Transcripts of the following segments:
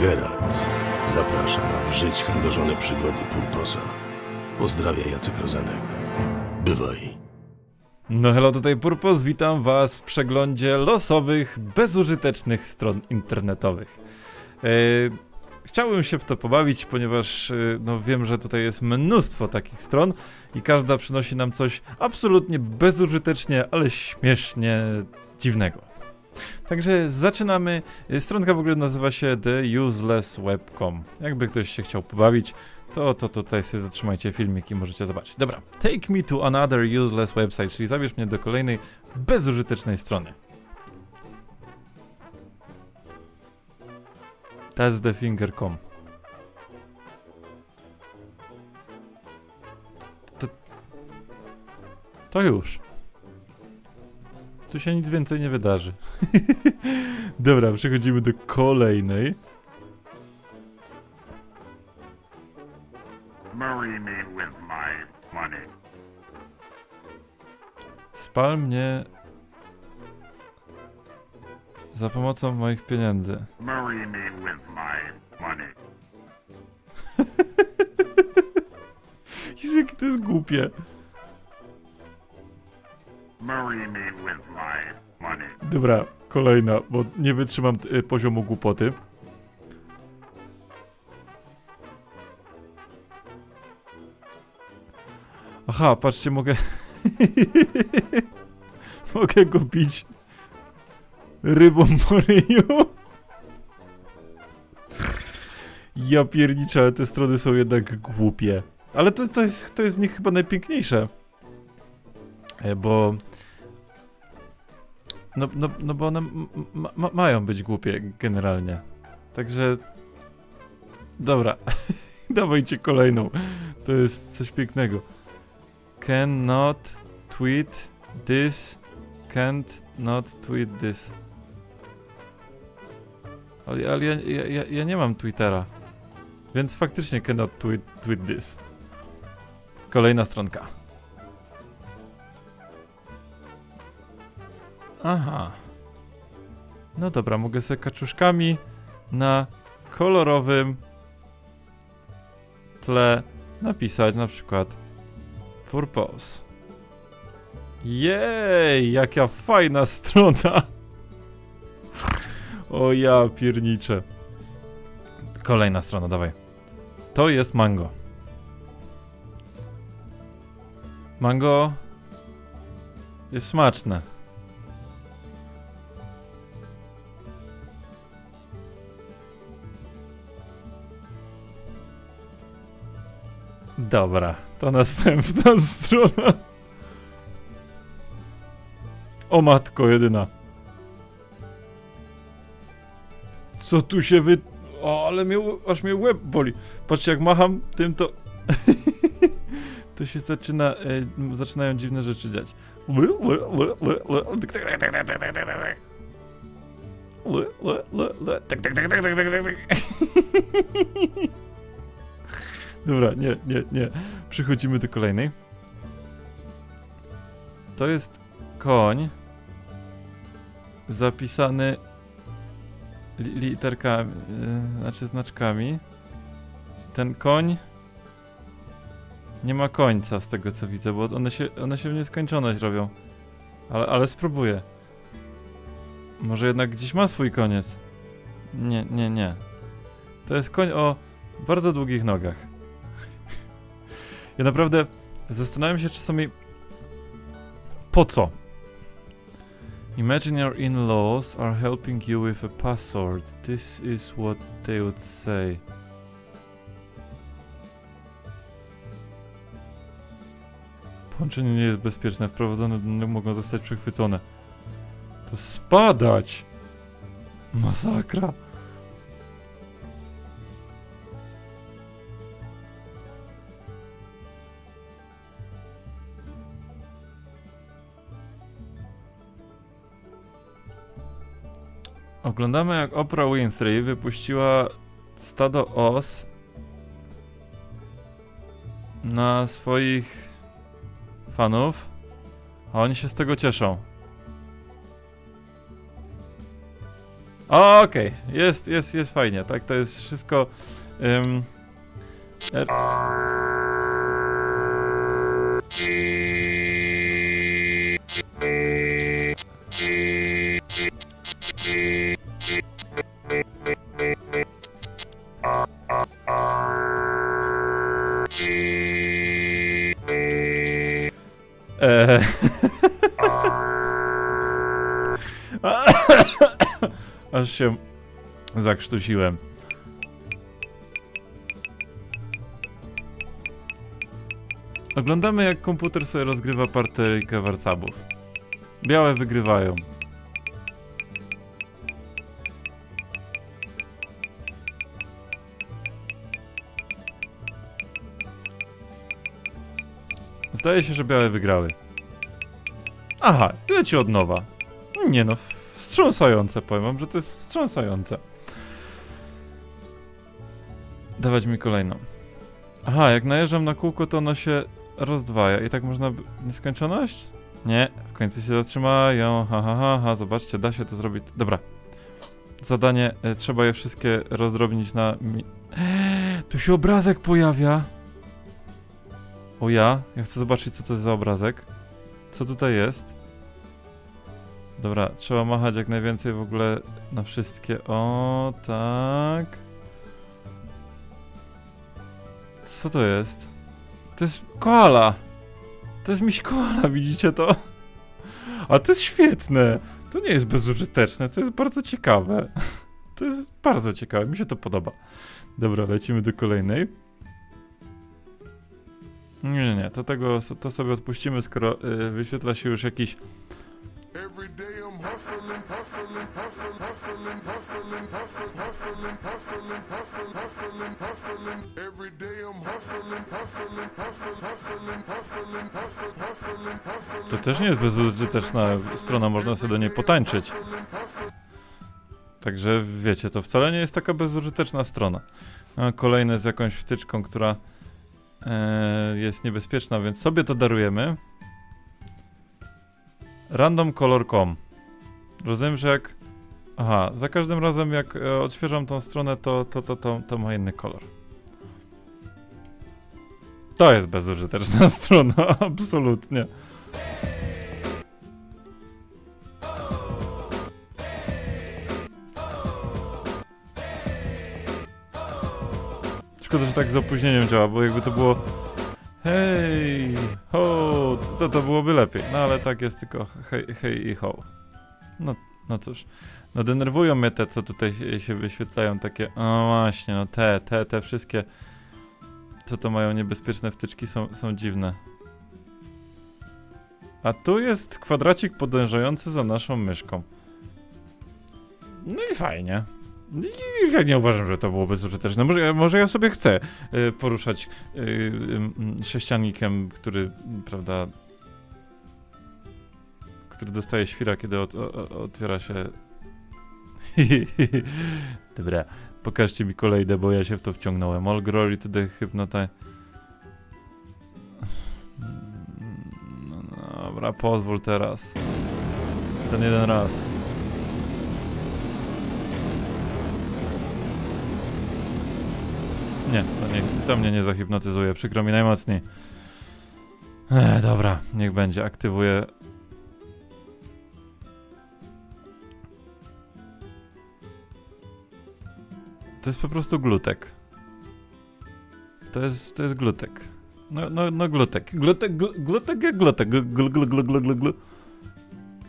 Geralt zaprasza na w żyć przygody Purposa. Pozdrawia Jacek Rozenek. Bywaj. No hello, tutaj Purpos, witam was w przeglądzie losowych, bezużytecznych stron internetowych. E, chciałbym się w to pobawić, ponieważ e, no wiem, że tutaj jest mnóstwo takich stron i każda przynosi nam coś absolutnie bezużytecznie, ale śmiesznie dziwnego. Także zaczynamy. E, Stronka w ogóle nazywa się theuselessweb.com. Jakby ktoś się chciał pobawić, to, to tutaj sobie zatrzymajcie filmik i możecie zobaczyć. Dobra, take me to another useless website, czyli zabierz mnie do kolejnej bezużytecznej strony. That's the finger.com to, to już. Tu się nic więcej nie wydarzy. Dobra, przechodzimy do kolejnej. Spal mnie za pomocą moich pieniędzy. Jezu, jakie to jest głupie. Dobra, kolejna, bo nie wytrzymam y, poziomu głupoty. Aha, patrzcie, mogę... mogę go bić rybą. Ja pierniczę, ale te strony są jednak głupie. Ale to, to, jest, to jest w nich chyba najpiękniejsze. E, Bo... No, no, no bo one ma, mają być głupie generalnie. Także... Dobra. Dawajcie kolejną. To jest coś pięknego. Cannot tweet this. Can't not tweet this. Ale, ale ja, ja, ja, ja nie mam Twittera. Więc faktycznie cannot tweet, tweet this. Kolejna stronka. Aha. No dobra, mogę sobie kaczuszkami na kolorowym tle napisać na przykład Purpose. Jej, jaka fajna strona. O ja pierniczę. Kolejna strona, dawaj. To jest mango. Mango jest smaczne. Dobra, to następna strona. O matko jedyna. Co tu się wy... O, ale mnie, aż mnie łeb boli. Patrzcie, jak macham tym, to... to się zaczyna... E, zaczynają dziwne rzeczy dziać. Dobra, nie, nie, nie. Przechodzimy do kolejnej. To jest koń zapisany li literkami, yy, znaczy znaczkami. Ten koń nie ma końca z tego co widzę, bo one się, one się w nieskończoność robią. Ale, ale spróbuję. Może jednak gdzieś ma swój koniec. Nie, nie, nie. To jest koń o bardzo długich nogach. Ja naprawdę zastanawiam się czasami po co? Imagine your in-laws are helping you with a password. This is what they would say. Połączenie nie jest bezpieczne. Wprowadzone dane mogą zostać przechwycone. To spadać! Masakra. Oglądamy jak Oprah Winfrey wypuściła stado os na swoich fanów, a oni się z tego cieszą. Okej, jest, jest, jest fajnie, tak? To jest wszystko. ym, er- Aż się zakrztusiłem. Oglądamy jak komputer sobie rozgrywa partyjkę warcabów. Białe wygrywają. Zdaje się, że białe wygrały. Aha, leci od nowa. Nie no, wstrząsające powiem wam, że to jest wstrząsające. Dawać mi kolejną. Aha, jak najeżdżam na kółko, to ono się rozdwaja i tak można... Nieskończoność? Nie, w końcu się zatrzymają, ha ha ha, ha. zobaczcie, da się to zrobić. Dobra. Zadanie, e, trzeba je wszystkie rozdrobnić na... Mi... tu się obrazek pojawia! O ja? Ja chcę zobaczyć, co to jest za obrazek. Co tutaj jest? Dobra, trzeba machać jak najwięcej w ogóle na wszystkie. O, tak. Co to jest? To jest koala. To jest miś koala, widzicie to? A to jest świetne. To nie jest bezużyteczne, to jest bardzo ciekawe. To jest bardzo ciekawe, mi się to podoba. Dobra, lecimy do kolejnej. Nie, nie, to tego, to sobie odpuścimy, skoro y, wyświetla się już jakiś hustling, hustling, hustling, hustling, hustling, hustling, hustling, hustling. Every day I'm hustling, hustling, hustling, hustling, hustling, hustling, hustling, hustling. To też nie jest bezużyteczna strona, można sobie do niej potańczyć. Także wiecie, to wcale nie jest taka bezużyteczna strona. Kolejne z jakąś wtyczką, która jest niebezpieczna, więc sobie to darujemy. Randomcolor.com Rozumiem, że jak Aha, za każdym razem jak e, odświeżam tą stronę, to, to, to, to, to ma inny kolor. To jest bezużyteczna strona, absolutnie. Szkoda, że tak z opóźnieniem działa, bo jakby to było hej, ho, to to byłoby lepiej. No ale tak jest tylko hej, hej i ho. No, no cóż. No denerwują mnie te, co tutaj się, wyświetlają, takie, no właśnie, no te, te, te wszystkie, co to mają niebezpieczne wtyczki, są, są dziwne. A tu jest kwadracik podążający za naszą myszką. No i fajnie. I ja nie uważam, że to było bezużyteczne. Może, może ja sobie chcę y, poruszać y, y, sześcianikiem, który, prawda, który dostaje świra, kiedy o, otwiera się. Dobra, pokażcie mi kolejne, bo ja się w to wciągnąłem. All glory to the hypnotize. No dobra, pozwól teraz. Ten jeden raz. Nie, to, nie, to mnie nie zahipnotyzuje, przykro mi najmocniej. Ech, dobra, niech będzie, aktywuję. To jest po prostu glutek. To jest, to jest glutek. No, no, no glutek. Glutek, gl- glutek glutek. Gl, gl, gl, gl, gl.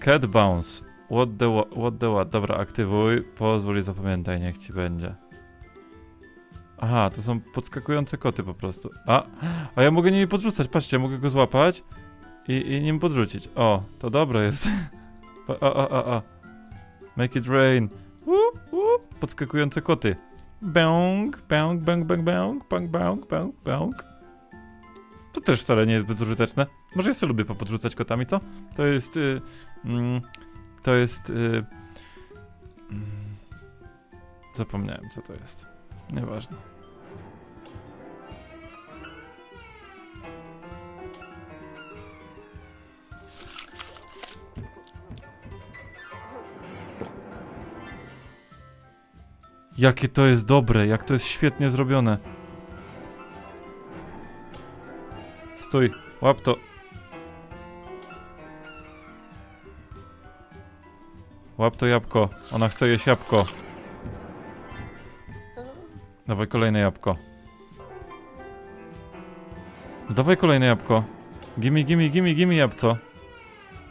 Cat bounce. What the what, what the what. Dobra, aktywuj. Pozwól i zapamiętaj, niech ci będzie. Aha, to są podskakujące koty po prostu. A, a ja mogę nimi podrzucać, patrzcie, mogę go złapać i, i nim podrzucić. O, to dobre jest. A, a, a, a. Make it rain. Uh, uh, podskakujące koty. Bang, bang, bang, bang, bang, bang, bang, bang, bang. To też wcale nie jest zbyt użyteczne. Może ja sobie lubię popodrzucać kotami, co? To jest... Y, mm, to jest... Y, mm, zapomniałem, co to jest. Nieważne. Jakie to jest dobre, jak to jest świetnie zrobione. Stój, łap to. Łap to jabłko. Ona chce jeść jabłko. Dawaj kolejne jabłko. Dawaj kolejne jabłko. Gimme, gimme, gimme, gimme jabłco.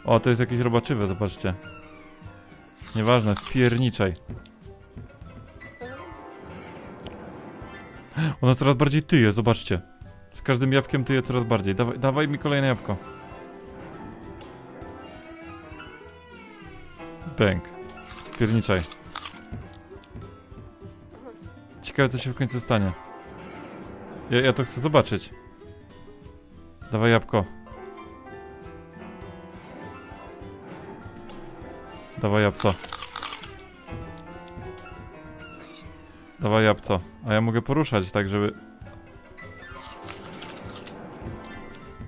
O, to jest jakieś robaczywe, zobaczcie. Nieważne, wpierniczaj. Ona coraz bardziej tyje, zobaczcie. Z każdym jabłkiem tyje coraz bardziej. Dawaj, dawaj mi kolejne jabłko. Bęk. Pierniczaj. Ciekawe co się w końcu stanie. Ja, ja to chcę zobaczyć. Dawaj jabłko. Dawaj jabłco. Dawaj jabłco. A ja mogę poruszać tak, żeby...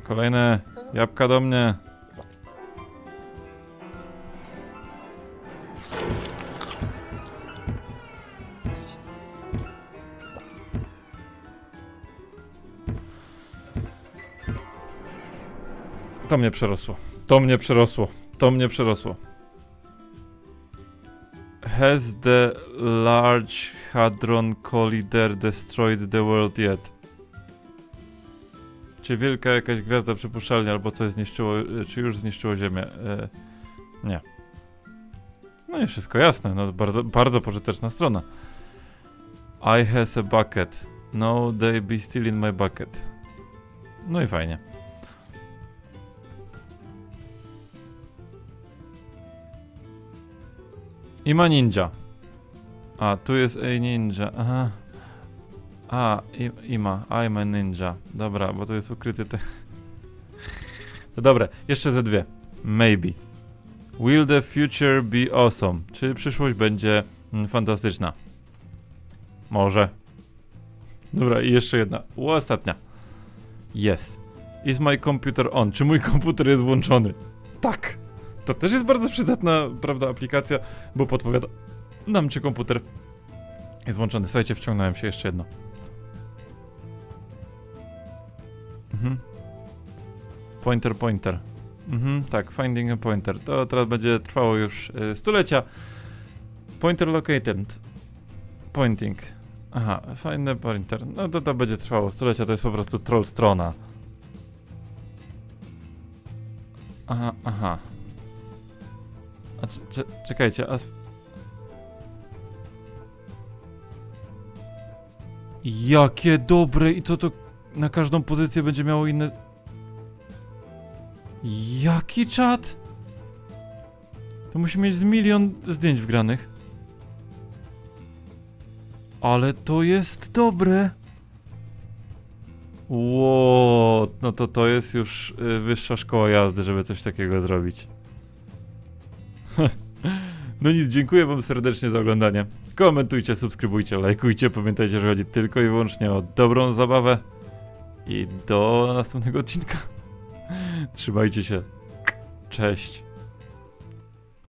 Kolejne jabłka do mnie. To mnie przerosło. To mnie przerosło. To mnie przerosło. Has the Large Hadron Collider destroyed the world yet? Czy wielka jakaś gwiazda przypuszczalnie albo coś zniszczyło, czy już zniszczyło Ziemię? E, nie. No i wszystko jasne, no bardzo, bardzo pożyteczna strona. I has a bucket. No, they be still in my bucket. No i fajnie. I ma ninja. A, tu jest a ninja. Aha. A, i, i ma. I'm a ninja. Dobra, bo tu jest ukryty te... To dobre, jeszcze ze dwie. Maybe. Will the future be awesome? Czy przyszłość będzie mm, fantastyczna? Może. Dobra, i jeszcze jedna. Ostatnia. Yes. Is my computer on? Czy mój komputer jest włączony? Tak. To też jest bardzo przydatna, prawda, aplikacja, bo podpowiada nam, czy komputer jest włączony. Słuchajcie, wciągnąłem się jeszcze jedno. Mhm. Pointer, pointer. Mhm, tak, finding a pointer. To teraz będzie trwało już y, stulecia. Pointer located. Pointing. Aha, find a pointer. No to to będzie trwało stulecia, to jest po prostu troll strona. Aha, aha. A czekajcie, a... Jakie dobre i to to na każdą pozycję będzie miało inne... Jaki czat? To musi mieć z milion zdjęć wgranych. Ale to jest dobre. Ło, no to to jest już y, wyższa szkoła jazdy, żeby coś takiego zrobić. No nic, dziękuję wam serdecznie za oglądanie. Komentujcie, subskrybujcie, lajkujcie. Pamiętajcie, że chodzi tylko i wyłącznie o dobrą zabawę. I do następnego odcinka. Trzymajcie się. Cześć.